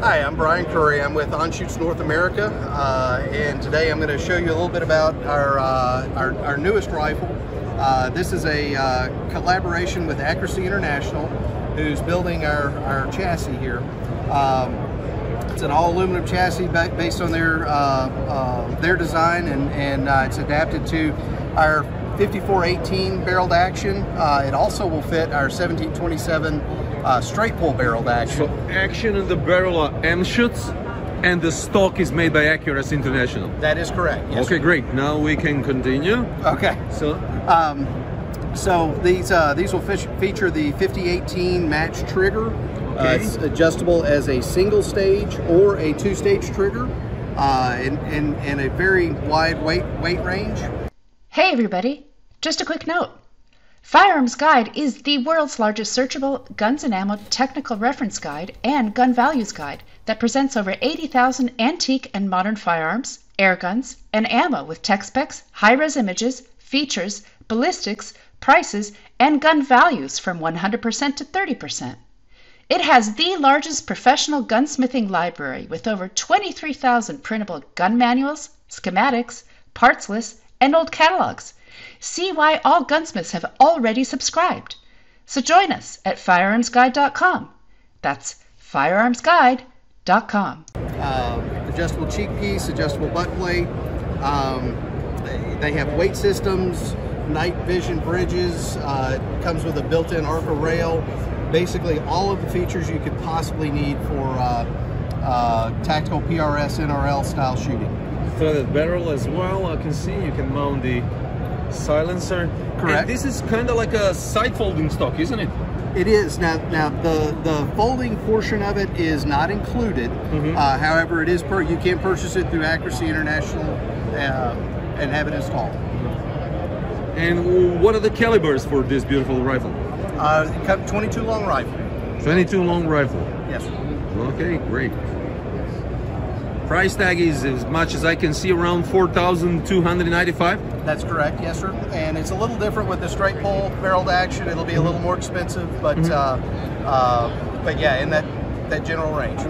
Hi, I'm Brian Curry. I'm with Anschutz North America, uh, and today I'm going to show you a little bit about our uh, our, our, newest rifle. Uh, this is a uh, collaboration with Accuracy International, who's building our, our chassis here. Um, it's an all aluminum chassis based on their uh, uh, their design, and, and it's adapted to our 5418 barreled action. it also will fit our 1727 uh, straight pull barreled action. So action and the barrel are Anschutz and the stock is made by Accuracy International. That is correct. Yes, okay, sir. great. Now we can continue. Okay. So, um, so these uh, these will feature the 5018 match trigger. Uh, okay. Uh, it's adjustable as a single stage or a two stage trigger, uh, and, and, and a very wide weight weight range. Hey everybody! Just a quick note. Firearms Guide is the world's largest searchable guns and ammo technical reference guide and gun values guide that presents over 80,000 antique and modern firearms, air guns, and ammo with tech specs, high res images, features, ballistics, prices, and gun values from 100% to 30%. It has the largest professional gunsmithing library with over 23,000 printable gun manuals, schematics, parts lists, and old catalogs See why all gunsmiths have already subscribed. So join us at firearmsguide.com. That's firearmsguide.com. Uh, adjustable cheek piece, adjustable butt plate. Um, they have weight systems, night vision bridges. Uh, comes with a built-in ARCA rail. Basically, all of the features you could possibly need for uh, uh tactical PRS NRL style shooting. Threaded barrel as well. I can see you can mount the silencer. Correct. And this is kind of like a side folding stock, isn't it? It is now. Now the the folding portion of it is not included. Mm -hmm. uh, however, it is per. You can purchase it through Accuracy International uh, and have it installed. And what are the calibers for this beautiful rifle? Uh, 22 long rifle. 22 long rifle. Yes. Okay, great. Price tag is, as much as I can see, around 4,295. That's correct, yes, sir. And it's a little different with the straight pull barreled action. It'll be a little more expensive, but mm -hmm. uh, uh, but yeah, in that that general range.